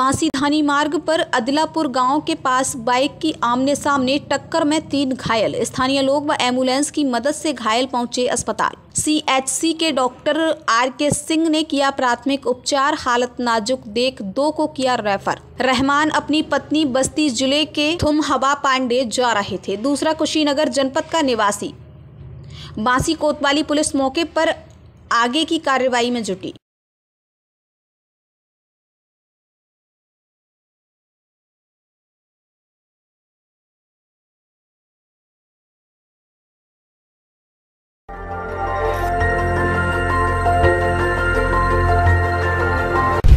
बांसी धानी मार्ग पर अदलापुर गाँव के पास बाइक की आमने सामने टक्कर में तीन घायल। स्थानीय लोग व एंबुलेंस की मदद से घायल पहुँचे अस्पताल। सीएचसी के डॉक्टर आर के सिंह ने किया प्राथमिक उपचार, हालत नाजुक, देख दो को किया रेफर। रहमान अपनी पत्नी बस्ती ज़िले के थुम हवा पांडे जा रहे थे। दूसरा कुशीनगर जनपद का निवासी। बांसी कोतवाली पुलिस मौके पर आगे की कार्रवाई में जुटी।